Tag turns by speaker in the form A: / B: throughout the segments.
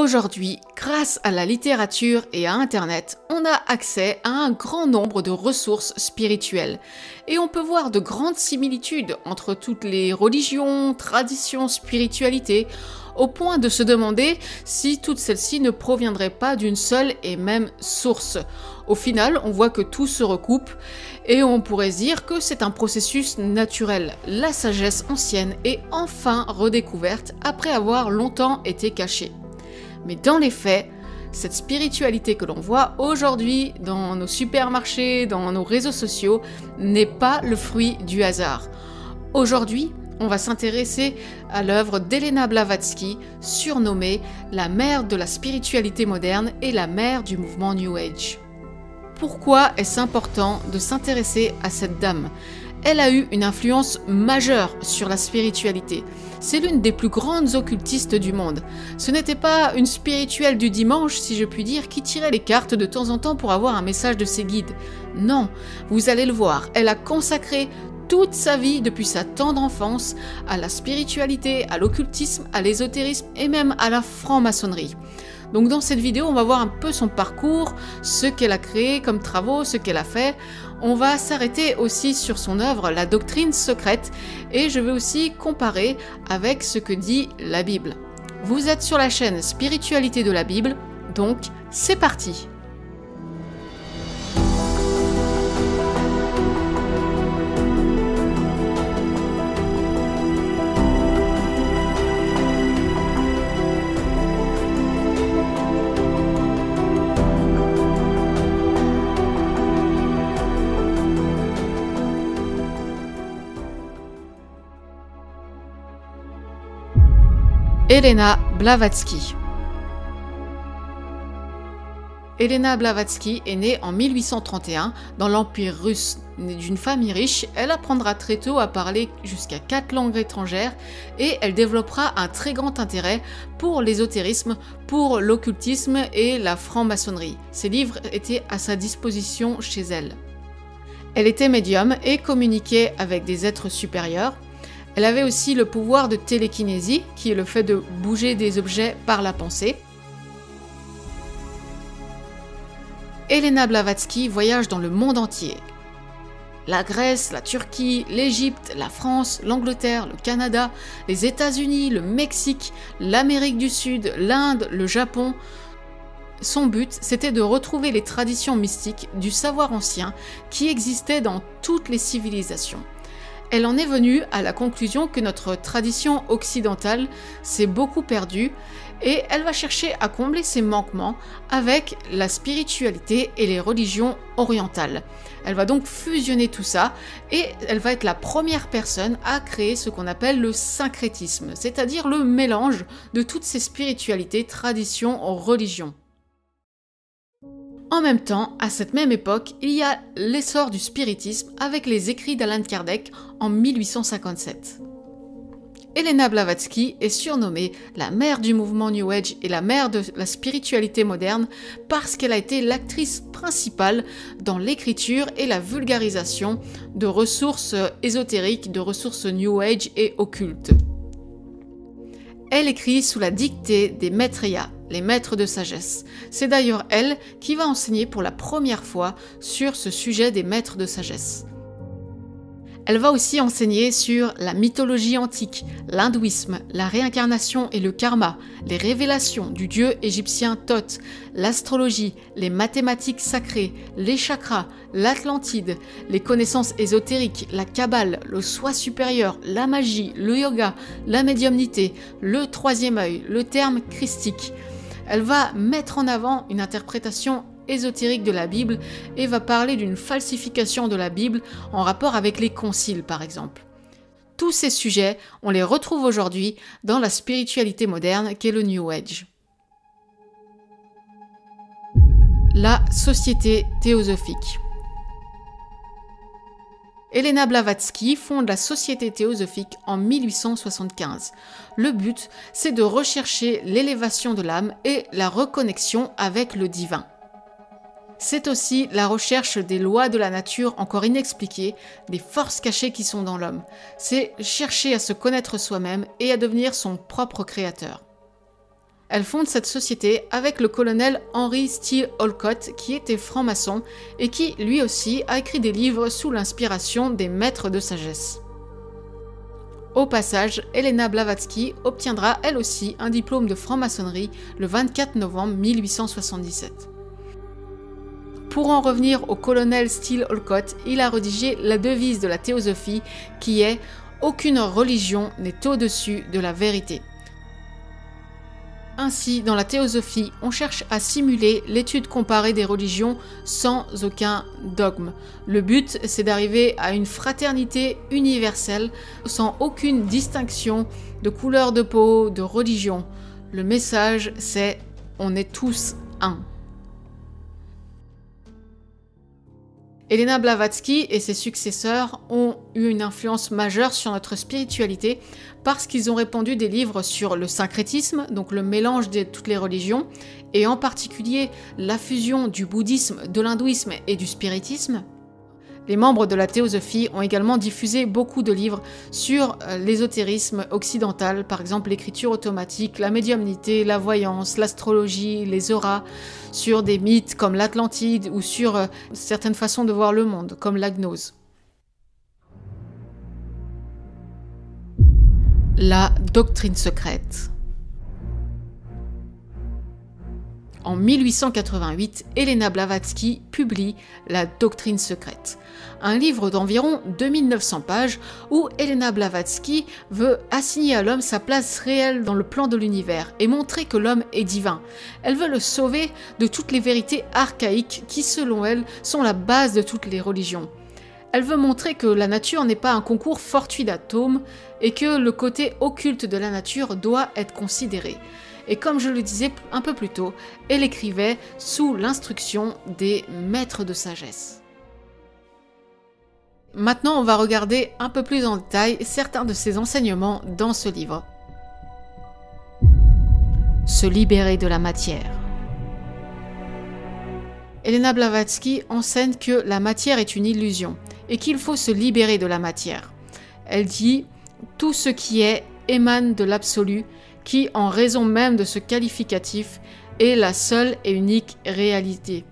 A: Aujourd'hui, grâce à la littérature et à Internet, on a accès à un grand nombre de ressources spirituelles. Et on peut voir de grandes similitudes entre toutes les religions, traditions, spiritualités, au point de se demander si toutes celles-ci ne proviendraient pas d'une seule et même source. Au final, on voit que tout se recoupe et on pourrait dire que c'est un processus naturel. La sagesse ancienne est enfin redécouverte après avoir longtemps été cachée. Mais dans les faits, cette spiritualité que l'on voit aujourd'hui dans nos supermarchés, dans nos réseaux sociaux, n'est pas le fruit du hasard. Aujourd'hui, on va s'intéresser à l'œuvre d'Elena Blavatsky, surnommée la mère de la spiritualité moderne et la mère du mouvement New Age. Pourquoi est-ce important de s'intéresser à cette dame? Elle a eu une influence majeure sur la spiritualité. C'est l'une des plus grandes occultistes du monde. Ce n'était pas une spirituelle du dimanche, si je puis dire, qui tirait les cartes de temps en temps pour avoir un message de ses guides. Non, vous allez le voir, elle a consacré toute sa vie depuis sa tendre enfance à la spiritualité, à l'occultisme, à l'ésotérisme et même à la franc-maçonnerie. Donc dans cette vidéo, on va voir un peu son parcours, ce qu'elle a créé comme travaux, ce qu'elle a fait. On va s'arrêter aussi sur son œuvre La doctrine secrète et je vais aussi comparer avec ce que dit la Bible. Vous êtes sur la chaîne Spiritualité de la Bible, donc c'est parti Elena Blavatsky. Elena Blavatsky est née en 1831 dans l'Empire russe. D'une famille riche, elle apprendra très tôt à parler jusqu'à quatre langues étrangères et elle développera un très grand intérêt pour l'ésotérisme, pour l'occultisme et la franc-maçonnerie. Ses livres étaient à sa disposition chez elle. Elle était médium et communiquait avec des êtres supérieurs. Elle avait aussi le pouvoir de télékinésie, qui est le fait de bouger des objets par la pensée. Elena Blavatsky voyage dans le monde entier. La Grèce, la Turquie, l'Égypte, la France, l'Angleterre, le Canada, les États-Unis, le Mexique, l'Amérique du Sud, l'Inde, le Japon. Son but, c'était de retrouver les traditions mystiques du savoir ancien qui existaient dans toutes les civilisations elle en est venue à la conclusion que notre tradition occidentale s'est beaucoup perdue et elle va chercher à combler ses manquements avec la spiritualité et les religions orientales. Elle va donc fusionner tout ça et elle va être la première personne à créer ce qu'on appelle le syncrétisme, c'est-à-dire le mélange de toutes ces spiritualités, traditions, religions. En même temps, à cette même époque, il y a l'essor du spiritisme avec les écrits d'Alan Kardec en 1857. Elena Blavatsky est surnommée la mère du mouvement New Age et la mère de la spiritualité moderne parce qu'elle a été l'actrice principale dans l'écriture et la vulgarisation de ressources ésotériques, de ressources New Age et occultes. Elle écrit sous la dictée des Maitreya, les maîtres de sagesse. C'est d'ailleurs elle qui va enseigner pour la première fois sur ce sujet des maîtres de sagesse. Elle va aussi enseigner sur la mythologie antique, l'hindouisme, la réincarnation et le karma, les révélations du dieu égyptien Thoth, l'astrologie, les mathématiques sacrées, les chakras, l'Atlantide, les connaissances ésotériques, la kabbale, le soi supérieur, la magie, le yoga, la médiumnité, le troisième œil, le terme christique. Elle va mettre en avant une interprétation ésotérique de la Bible et va parler d'une falsification de la Bible en rapport avec les conciles par exemple. Tous ces sujets, on les retrouve aujourd'hui dans la spiritualité moderne qu'est le New Age. La société théosophique. Elena Blavatsky fonde la Société théosophique en 1875. Le but, c'est de rechercher l'élévation de l'âme et la reconnexion avec le divin. C'est aussi la recherche des lois de la nature encore inexpliquées, des forces cachées qui sont dans l'homme. C'est chercher à se connaître soi-même et à devenir son propre créateur. Elle fonde cette société avec le colonel Henry Steele Olcott, qui était franc-maçon et qui, lui aussi, a écrit des livres sous l'inspiration des maîtres de sagesse. Au passage, Elena Blavatsky obtiendra elle aussi un diplôme de franc-maçonnerie le 24 novembre 1877. Pour en revenir au colonel Steele Olcott, il a rédigé la devise de la théosophie qui est Aucune religion n'est au-dessus de la vérité. Ainsi, dans la théosophie, on cherche à simuler l'étude comparée des religions sans aucun dogme. Le but, c'est d'arriver à une fraternité universelle sans aucune distinction de couleur de peau, de religion. Le message, c'est on est tous un. Elena Blavatsky et ses successeurs ont eu une influence majeure sur notre spiritualité parce qu'ils ont répandu des livres sur le syncrétisme, donc le mélange de toutes les religions, et en particulier la fusion du bouddhisme, de l'hindouisme et du spiritisme, les membres de la théosophie ont également diffusé beaucoup de livres sur euh, l'ésotérisme occidental, par exemple l'écriture automatique, la médiumnité, la voyance, l'astrologie, les auras, sur des mythes comme l'Atlantide ou sur euh, certaines façons de voir le monde, comme la gnose. La doctrine secrète. En 1888, Elena Blavatsky publie La Doctrine secrète, un livre d'environ 2900 pages où Elena Blavatsky veut assigner à l'homme sa place réelle dans le plan de l'univers et montrer que l'homme est divin. Elle veut le sauver de toutes les vérités archaïques qui, selon elle, sont la base de toutes les religions. Elle veut montrer que la nature n'est pas un concours fortuit d'atomes et que le côté occulte de la nature doit être considéré et comme je le disais un peu plus tôt, elle écrivait sous l'instruction des maîtres de sagesse. Maintenant, on va regarder un peu plus en détail certains de ses enseignements dans ce livre. Se libérer de la matière. Elena Blavatsky enseigne que la matière est une illusion et qu'il faut se libérer de la matière. Elle dit Tout ce qui est émane de l'absolu qui, en raison même de ce qualificatif, est la seule et unique réalité.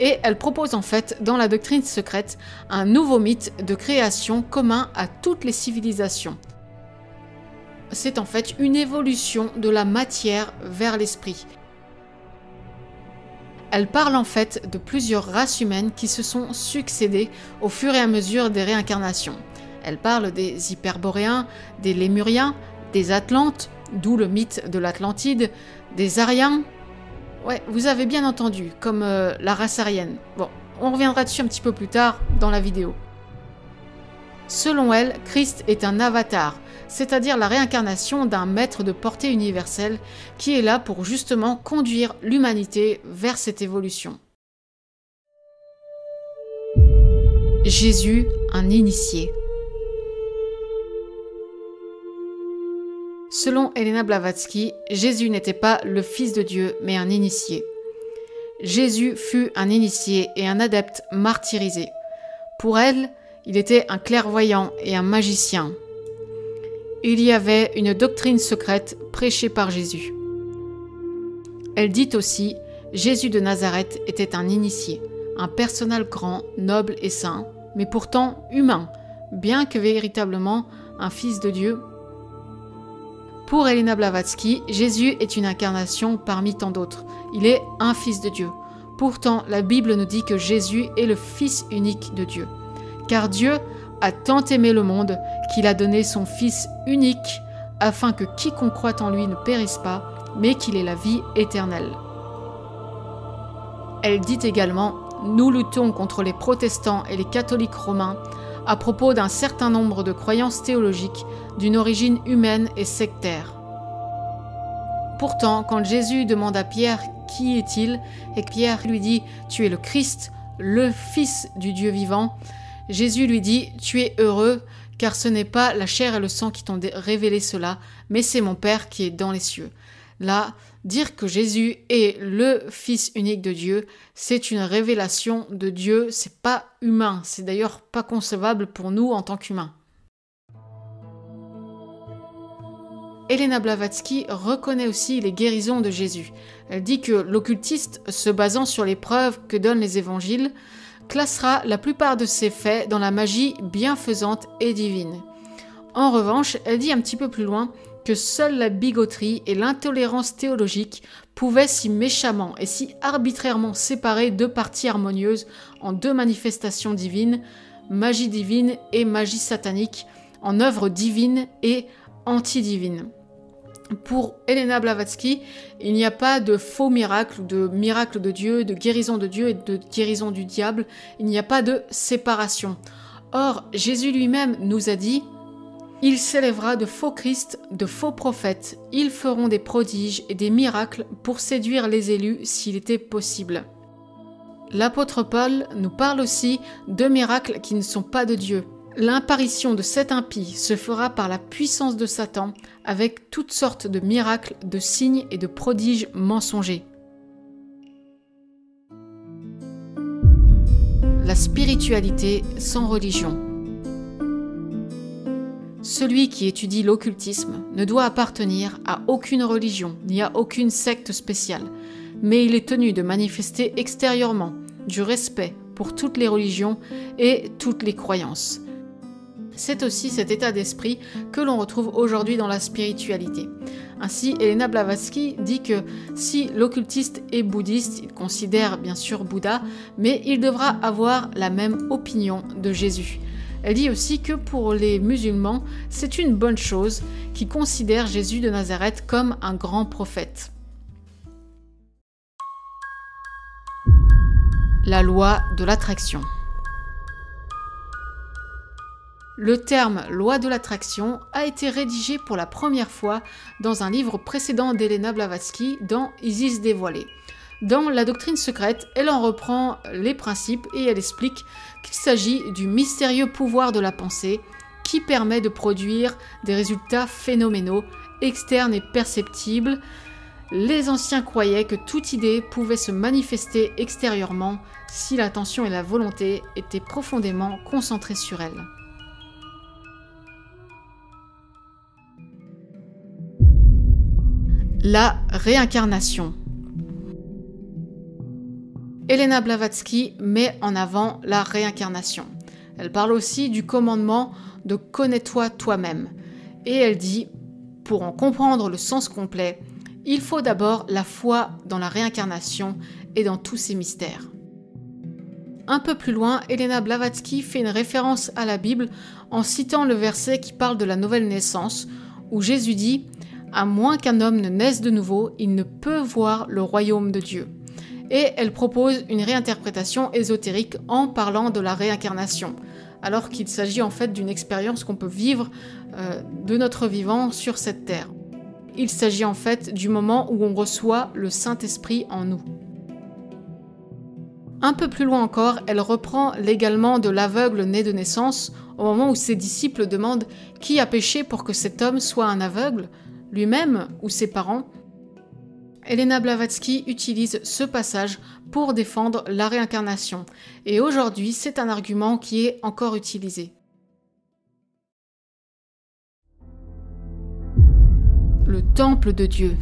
A: Et elle propose en fait, dans la doctrine secrète, un nouveau mythe de création commun à toutes les civilisations. C'est en fait une évolution de la matière vers l'esprit. Elle parle en fait de plusieurs races humaines qui se sont succédées au fur et à mesure des réincarnations. Elle parle des hyperboréens, des lémuriens, des Atlantes, d'où le mythe de l'Atlantide, des Ariens. Ouais, vous avez bien entendu, comme euh, la race arienne. Bon, on reviendra dessus un petit peu plus tard dans la vidéo. Selon elle, Christ est un avatar, c'est-à-dire la réincarnation d'un maître de portée universelle qui est là pour justement conduire l'humanité vers cette évolution. Jésus, un initié. Selon Elena Blavatsky, Jésus n'était pas le Fils de Dieu, mais un initié. Jésus fut un initié et un adepte martyrisé. Pour elle, il était un clairvoyant et un magicien. Il y avait une doctrine secrète prêchée par Jésus. Elle dit aussi, Jésus de Nazareth était un initié, un personnel grand, noble et saint, mais pourtant humain, bien que véritablement un fils de Dieu pour Elena Blavatsky, Jésus est une incarnation parmi tant d'autres. Il est un fils de Dieu. Pourtant, la Bible nous dit que Jésus est le Fils unique de Dieu. Car Dieu a tant aimé le monde qu'il a donné son Fils unique afin que quiconque croit en lui ne périsse pas, mais qu'il ait la vie éternelle. Elle dit également, nous luttons contre les protestants et les catholiques romains à propos d'un certain nombre de croyances théologiques d'une origine humaine et sectaire. Pourtant, quand Jésus demande à Pierre qui est-il? et que Pierre lui dit Tu es le Christ, le Fils du Dieu vivant, Jésus lui dit Tu es heureux, car ce n'est pas la chair et le sang qui t'ont révélé cela, mais c'est mon Père qui est dans les cieux. Là, dire que Jésus est le Fils unique de Dieu, c'est une révélation de Dieu, c'est pas humain, c'est d'ailleurs pas concevable pour nous en tant qu'humains. Elena Blavatsky reconnaît aussi les guérisons de Jésus. Elle dit que l'occultiste, se basant sur les preuves que donnent les évangiles, classera la plupart de ses faits dans la magie bienfaisante et divine. En revanche, elle dit un petit peu plus loin que seule la bigoterie et l'intolérance théologique pouvaient si méchamment et si arbitrairement séparer deux parties harmonieuses en deux manifestations divines, magie divine et magie satanique, en œuvre divine et anti-divine. Pour Elena Blavatsky, il n'y a pas de faux miracle, de miracle de Dieu, de guérison de Dieu et de guérison du diable, il n'y a pas de séparation. Or, Jésus lui-même nous a dit Il s'élèvera de faux Christ, de faux prophètes, ils feront des prodiges et des miracles pour séduire les élus s'il était possible. L'apôtre Paul nous parle aussi de miracles qui ne sont pas de Dieu, L'apparition de cet impie se fera par la puissance de Satan, avec toutes sortes de miracles, de signes et de prodiges mensongers. La spiritualité sans religion. Celui qui étudie l'occultisme ne doit appartenir à aucune religion ni à aucune secte spéciale, mais il est tenu de manifester extérieurement du respect pour toutes les religions et toutes les croyances c'est aussi cet état d'esprit que l'on retrouve aujourd'hui dans la spiritualité. Ainsi, Elena Blavatsky dit que si l'occultiste est bouddhiste, il considère bien sûr Bouddha, mais il devra avoir la même opinion de Jésus. Elle dit aussi que pour les musulmans, c'est une bonne chose qui considèrent Jésus de Nazareth comme un grand prophète. La loi de l'attraction. Le terme loi de l'attraction a été rédigé pour la première fois dans un livre précédent d'Elena Blavatsky dans Isis dévoilée. Dans La doctrine secrète, elle en reprend les principes et elle explique qu'il s'agit du mystérieux pouvoir de la pensée qui permet de produire des résultats phénoménaux, externes et perceptibles. Les anciens croyaient que toute idée pouvait se manifester extérieurement si l'attention et la volonté étaient profondément concentrées sur elle. la réincarnation. Elena Blavatsky met en avant la réincarnation. Elle parle aussi du commandement de connais-toi toi-même. Et elle dit, pour en comprendre le sens complet, il faut d'abord la foi dans la réincarnation et dans tous ses mystères. Un peu plus loin, Elena Blavatsky fait une référence à la Bible en citant le verset qui parle de la nouvelle naissance, où Jésus dit à moins qu'un homme ne naisse de nouveau, il ne peut voir le royaume de Dieu. Et elle propose une réinterprétation ésotérique en parlant de la réincarnation, alors qu'il s'agit en fait d'une expérience qu'on peut vivre euh, de notre vivant sur cette terre. Il s'agit en fait du moment où on reçoit le Saint-Esprit en nous. Un peu plus loin encore, elle reprend légalement de l'aveugle né de naissance au moment où ses disciples demandent qui a péché pour que cet homme soit un aveugle lui-même ou ses parents, Elena Blavatsky utilise ce passage pour défendre la réincarnation, et aujourd'hui c'est un argument qui est encore utilisé. Le temple de Dieu.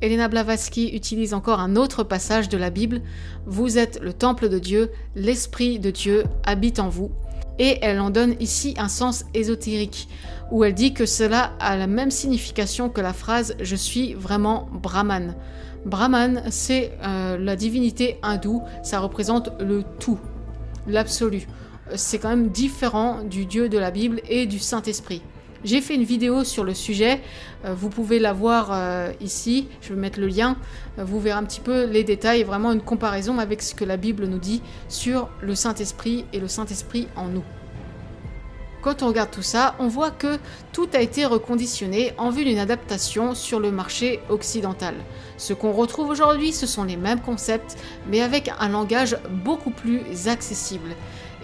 A: Elena Blavatsky utilise encore un autre passage de la Bible. Vous êtes le temple de Dieu, l'Esprit de Dieu habite en vous et elle en donne ici un sens ésotérique, où elle dit que cela a la même signification que la phrase Je suis vraiment Brahman. Brahman, c'est euh, la divinité hindoue, ça représente le tout, l'absolu. C'est quand même différent du Dieu de la Bible et du Saint-Esprit. J'ai fait une vidéo sur le sujet, euh, vous pouvez la voir euh, ici, je vais mettre le lien, vous verrez un petit peu les détails, vraiment une comparaison avec ce que la Bible nous dit sur le Saint-Esprit et le Saint-Esprit en nous. Quand on regarde tout ça, on voit que tout a été reconditionné en vue d'une adaptation sur le marché occidental. Ce qu'on retrouve aujourd'hui, ce sont les mêmes concepts, mais avec un langage beaucoup plus accessible.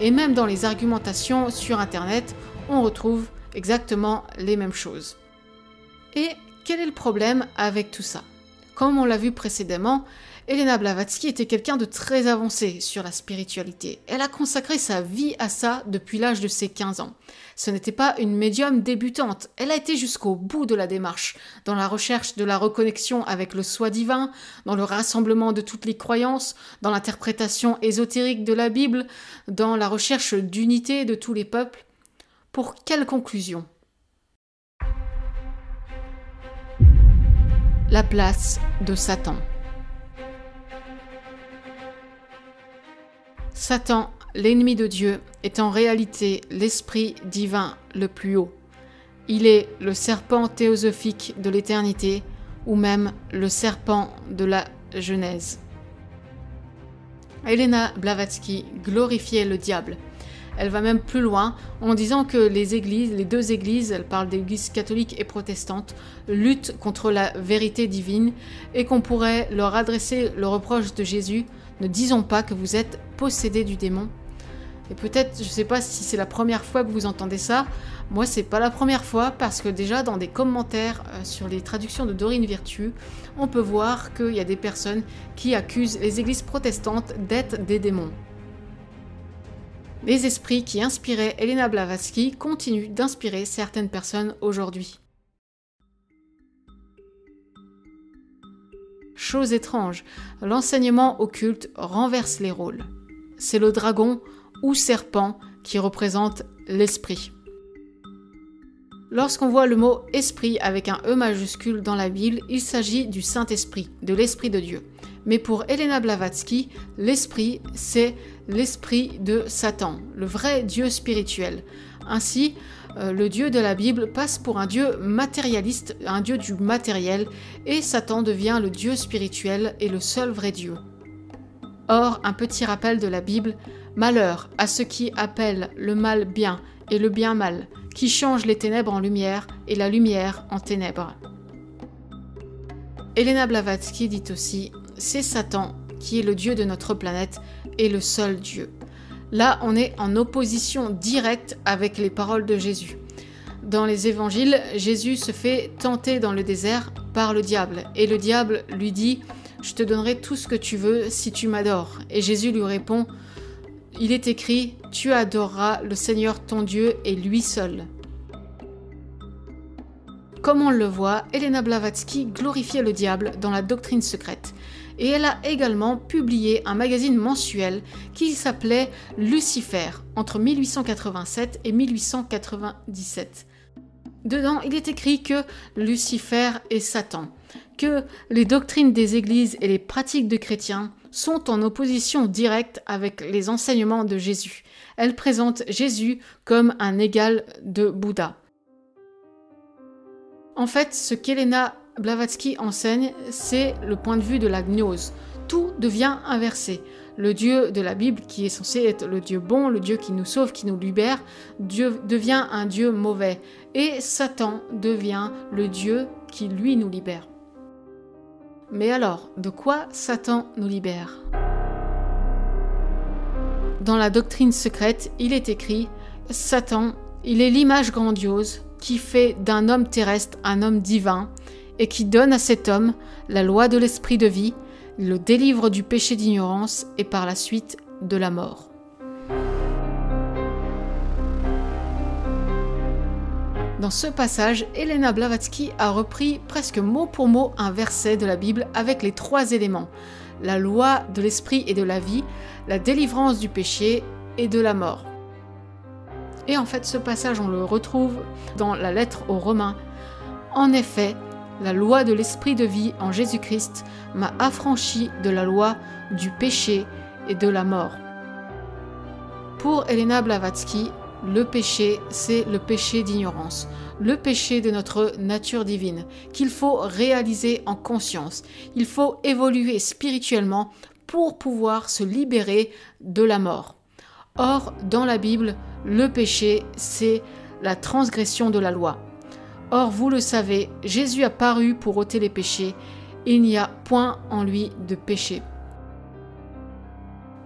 A: Et même dans les argumentations sur Internet, on retrouve exactement les mêmes choses. Et quel est le problème avec tout ça? Comme on l'a vu précédemment, Elena Blavatsky était quelqu'un de très avancé sur la spiritualité. Elle a consacré sa vie à ça depuis l'âge de ses 15 ans. Ce n'était pas une médium débutante, elle a été jusqu'au bout de la démarche, dans la recherche de la reconnexion avec le soi divin, dans le rassemblement de toutes les croyances, dans l'interprétation ésotérique de la Bible, dans la recherche d'unité de tous les peuples. Pour quelle conclusion? La place de Satan. Satan, l'ennemi de Dieu, est en réalité l'esprit divin le plus haut. Il est le serpent théosophique de l'éternité, ou même le serpent de la Genèse. Elena Blavatsky glorifiait le diable. Elle va même plus loin en disant que les églises, les deux églises, elle parle d'églises catholiques et protestantes, luttent contre la vérité divine et qu'on pourrait leur adresser le reproche de Jésus ne disons pas que vous êtes possédé du démon. Et peut-être, je ne sais pas si c'est la première fois que vous entendez ça. Moi, c'est pas la première fois parce que déjà dans des commentaires euh, sur les traductions de Dorine Virtue, on peut voir qu'il y a des personnes qui accusent les églises protestantes d'être des démons. Les esprits qui inspiraient Elena Blavatsky continuent d'inspirer certaines personnes aujourd'hui. Chose étrange, l'enseignement occulte renverse les rôles. C'est le dragon ou serpent qui représente l'esprit. Lorsqu'on voit le mot esprit avec un E majuscule dans la Bible, il s'agit du Saint-Esprit, de l'Esprit de Dieu. Mais pour Elena Blavatsky, l'Esprit, c'est l'Esprit de Satan, le vrai Dieu spirituel. Ainsi, euh, le Dieu de la Bible passe pour un Dieu matérialiste, un Dieu du matériel, et Satan devient le Dieu spirituel et le seul vrai Dieu. Or, un petit rappel de la Bible, malheur à ceux qui appellent le mal bien et le bien mal, qui changent les ténèbres en lumière et la lumière en ténèbres. Elena Blavatsky dit aussi, c'est Satan qui est le Dieu de notre planète et le seul Dieu. Là, on est en opposition directe avec les paroles de Jésus. Dans les évangiles, Jésus se fait tenter dans le désert par le diable, et le diable lui dit Je te donnerai tout ce que tu veux si tu m'adores. Et Jésus lui répond Il est écrit Tu adoreras le Seigneur ton Dieu et lui seul. Comme on le voit, Elena Blavatsky glorifiait le diable dans la doctrine secrète et elle a également publié un magazine mensuel qui s'appelait Lucifer entre 1887 et 1897. Dedans, il est écrit que Lucifer est Satan, que les doctrines des églises et les pratiques de chrétiens sont en opposition directe avec les enseignements de Jésus. Elle présente Jésus comme un égal de Bouddha. En fait, ce qu'Elena Blavatsky enseigne, c'est le point de vue de la gnose. Tout devient inversé. Le Dieu de la Bible, qui est censé être le Dieu bon, le Dieu qui nous sauve, qui nous libère, devient un Dieu mauvais. Et Satan devient le Dieu qui, lui, nous libère. Mais alors, de quoi Satan nous libère? Dans la doctrine secrète, il est écrit, Satan, il est l'image grandiose qui fait d'un homme terrestre un homme divin, et qui donne à cet homme la loi de l'esprit de vie, le délivre du péché d'ignorance et par la suite de la mort. Dans ce passage, Elena Blavatsky a repris presque mot pour mot un verset de la Bible avec les trois éléments la loi de l'esprit et de la vie, la délivrance du péché et de la mort. Et en fait, ce passage, on le retrouve dans la lettre aux Romains. En effet, la loi de l'esprit de vie en Jésus-Christ m'a affranchi de la loi du péché et de la mort. Pour Elena Blavatsky, le péché, c'est le péché d'ignorance, le péché de notre nature divine, qu'il faut réaliser en conscience. Il faut évoluer spirituellement pour pouvoir se libérer de la mort. Or, dans la Bible, le péché, c'est la transgression de la loi. Or, vous le savez, Jésus a paru pour ôter les péchés, il n'y a point en lui de péché.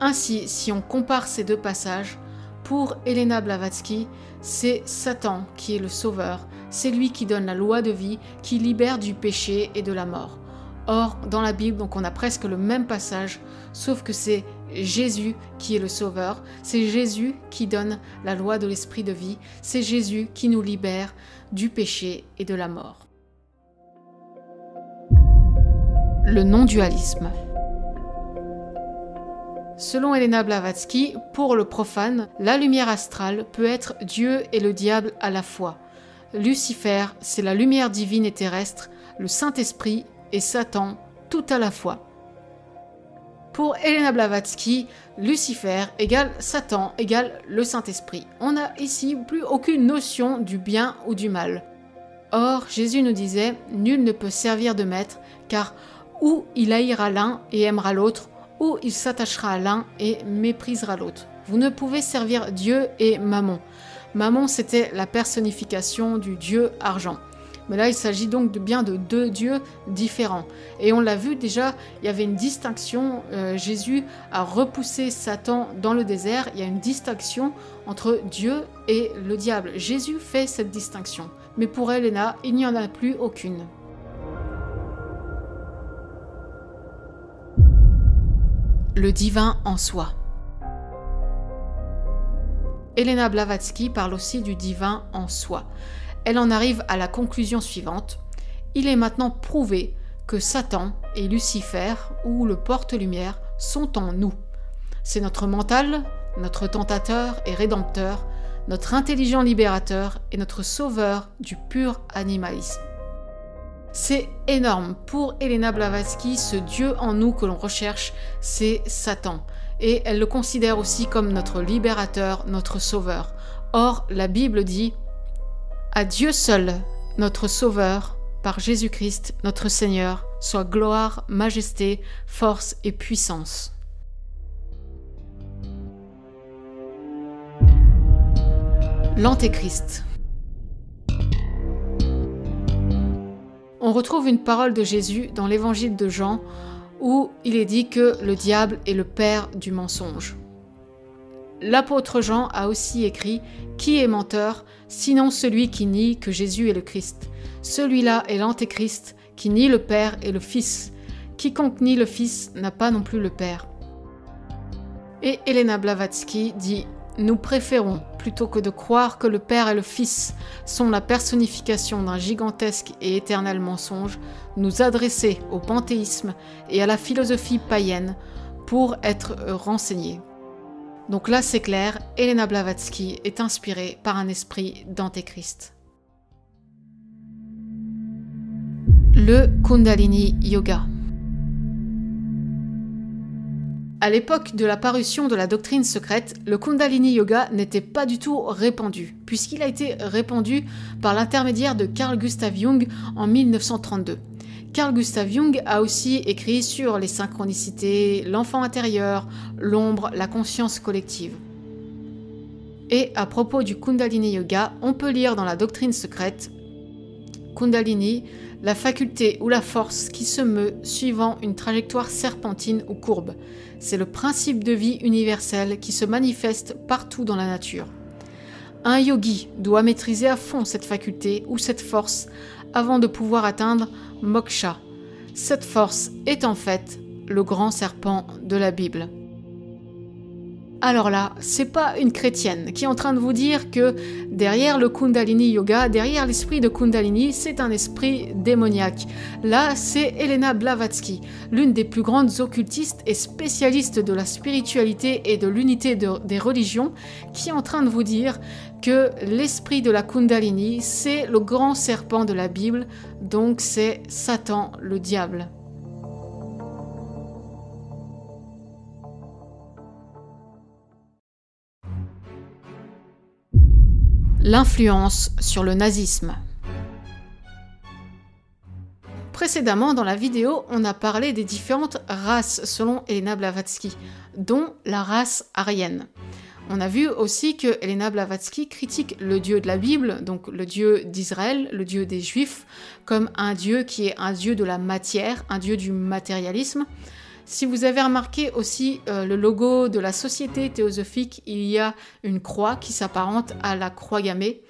A: Ainsi, si on compare ces deux passages, pour Elena Blavatsky, c'est Satan qui est le sauveur, c'est lui qui donne la loi de vie, qui libère du péché et de la mort. Or, dans la Bible, on a presque le même passage, sauf que c'est Jésus qui est le Sauveur, c'est Jésus qui donne la loi de l'Esprit de vie, c'est Jésus qui nous libère du péché et de la mort. Le non-dualisme. Selon Elena Blavatsky, pour le profane, la lumière astrale peut être Dieu et le diable à la fois. Lucifer, c'est la lumière divine et terrestre, le Saint-Esprit et Satan tout à la fois. Pour Elena Blavatsky, Lucifer égale Satan égale le Saint-Esprit. On n'a ici plus aucune notion du bien ou du mal. Or, Jésus nous disait, Nul ne peut servir de maître, car ou il haïra l'un et aimera l'autre, ou il s'attachera à l'un et méprisera l'autre. Vous ne pouvez servir Dieu et Mammon. Mammon, c'était la personnification du dieu argent. Mais là, il s'agit donc de bien de deux dieux différents. Et on l'a vu déjà, il y avait une distinction. Euh, Jésus a repoussé Satan dans le désert. Il y a une distinction entre Dieu et le diable. Jésus fait cette distinction. Mais pour Elena, il n'y en a plus aucune. Le divin en soi. Elena Blavatsky parle aussi du divin en soi elle en arrive à la conclusion suivante. Il est maintenant prouvé que Satan et Lucifer, ou le porte-lumière, sont en nous. C'est notre mental, notre tentateur et rédempteur, notre intelligent libérateur et notre sauveur du pur animalisme. C'est énorme. Pour Elena Blavatsky, ce Dieu en nous que l'on recherche, c'est Satan. Et elle le considère aussi comme notre libérateur, notre sauveur. Or, la Bible dit à Dieu seul, notre Sauveur, par Jésus-Christ, notre Seigneur, soit gloire, majesté, force et puissance. L'Antéchrist. On retrouve une parole de Jésus dans l'évangile de Jean où il est dit que le diable est le père du mensonge. L'apôtre Jean a aussi écrit Qui est menteur, sinon celui qui nie que Jésus est le Christ? Celui-là est l'Antéchrist, qui nie le Père et le Fils. Quiconque nie le Fils n'a pas non plus le Père. Et Elena Blavatsky dit Nous préférons, plutôt que de croire que le Père et le Fils sont la personnification d'un gigantesque et éternel mensonge, nous adresser au panthéisme et à la philosophie païenne pour être renseignés. Donc là, c'est clair, Elena Blavatsky est inspirée par un esprit d'antéchrist. Le Kundalini Yoga. À l'époque de la parution de la doctrine secrète, le Kundalini Yoga n'était pas du tout répandu, puisqu'il a été répandu par l'intermédiaire de Carl Gustav Jung en 1932. Carl Gustav Jung a aussi écrit sur les synchronicités, l'enfant intérieur, l'ombre, la conscience collective. Et à propos du Kundalini Yoga, on peut lire dans la doctrine secrète Kundalini, la faculté ou la force qui se meut suivant une trajectoire serpentine ou courbe. C'est le principe de vie universel qui se manifeste partout dans la nature. Un yogi doit maîtriser à fond cette faculté ou cette force avant de pouvoir atteindre moksha. Cette force est en fait le grand serpent de la Bible. Alors là, c'est pas une chrétienne qui est en train de vous dire que derrière le Kundalini Yoga, derrière l'esprit de Kundalini, c'est un esprit démoniaque. Là, c'est Elena Blavatsky, l'une des plus grandes occultistes et spécialistes de la spiritualité et de l'unité des religions, qui est en train de vous dire que l'esprit de la Kundalini, c'est le grand serpent de la Bible, donc c'est Satan, le diable. L'influence sur le nazisme. Précédemment, dans la vidéo, on a parlé des différentes races selon Elena Blavatsky, dont la race aryenne. On a vu aussi que Elena Blavatsky critique le Dieu de la Bible, donc le Dieu d'Israël, le Dieu des Juifs, comme un Dieu qui est un Dieu de la matière, un Dieu du matérialisme, si vous avez remarqué aussi euh, le logo de la Société théosophique, il y a une croix qui s'apparente à la croix gammée.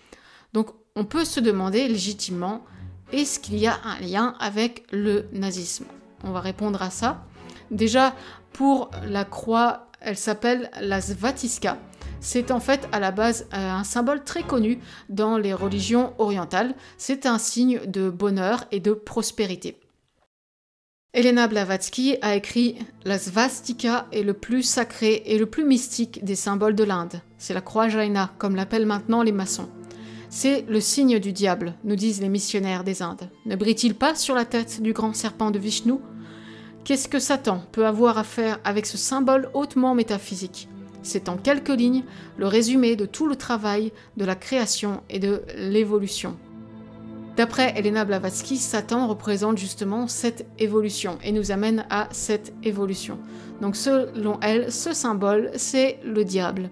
A: Donc on peut se demander légitimement, est-ce qu'il y a un lien avec le nazisme? On va répondre à ça. Déjà, pour la croix, elle s'appelle la Svatiska. C'est en fait à la base euh, un symbole très connu dans les religions orientales. C'est un signe de bonheur et de prospérité. Elena Blavatsky a écrit La svastika est le plus sacré et le plus mystique des symboles de l'Inde. C'est la croix Jaina, comme l'appellent maintenant les maçons. C'est le signe du diable, nous disent les missionnaires des Indes. Ne brille-t-il pas sur la tête du grand serpent de Vishnu? Qu'est-ce que Satan peut avoir à faire avec ce symbole hautement métaphysique? C'est en quelques lignes le résumé de tout le travail de la création et de l'évolution. D'après Elena Blavatsky, Satan représente justement cette évolution et nous amène à cette évolution. Donc selon elle, ce symbole, c'est le diable.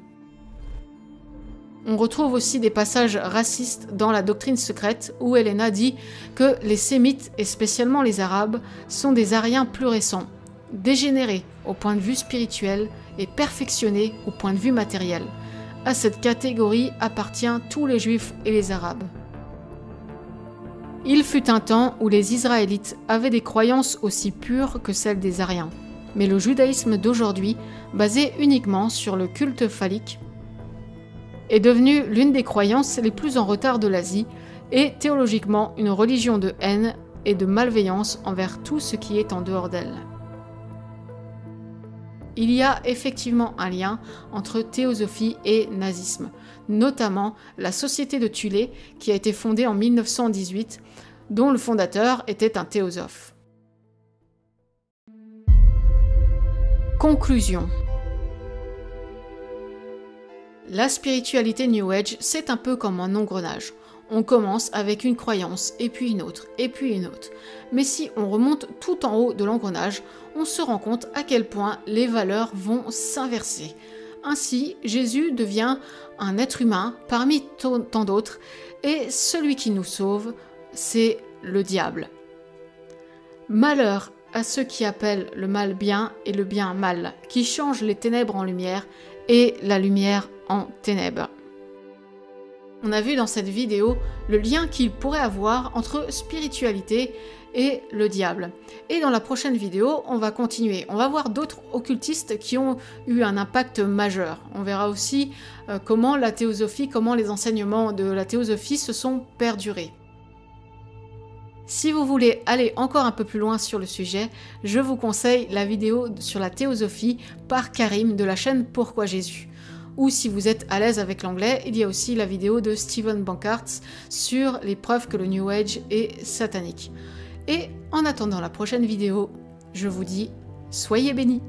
A: On retrouve aussi des passages racistes dans la doctrine secrète où Elena dit que les Sémites, et spécialement les Arabes, sont des Ariens plus récents, dégénérés au point de vue spirituel et perfectionnés au point de vue matériel. À cette catégorie appartient tous les Juifs et les Arabes. Il fut un temps où les Israélites avaient des croyances aussi pures que celles des Ariens. Mais le judaïsme d'aujourd'hui, basé uniquement sur le culte phallique, est devenu l'une des croyances les plus en retard de l'Asie et théologiquement une religion de haine et de malveillance envers tout ce qui est en dehors d'elle. Il y a effectivement un lien entre théosophie et nazisme, notamment la Société de Tulé qui a été fondée en 1918, dont le fondateur était un théosophe. Conclusion. La spiritualité New Age, c'est un peu comme un engrenage. On commence avec une croyance, et puis une autre, et puis une autre. Mais si on remonte tout en haut de l'engrenage, on se rend compte à quel point les valeurs vont s'inverser. Ainsi, Jésus devient un être humain parmi tant d'autres, et celui qui nous sauve, c'est le diable. Malheur à ceux qui appellent le mal bien et le bien mal, qui changent les ténèbres en lumière et la lumière en ténèbres. On a vu dans cette vidéo le lien qu'il pourrait avoir entre spiritualité et le diable. Et dans la prochaine vidéo, on va continuer. On va voir d'autres occultistes qui ont eu un impact majeur. On verra aussi euh, comment la théosophie, comment les enseignements de la théosophie se sont perdurés. Si vous voulez aller encore un peu plus loin sur le sujet, je vous conseille la vidéo sur la théosophie par Karim de la chaîne Pourquoi Jésus ou si vous êtes à l'aise avec l'anglais, il y a aussi la vidéo de Stephen Bankarts sur les preuves que le New Age est satanique. Et en attendant la prochaine vidéo, je vous dis, soyez bénis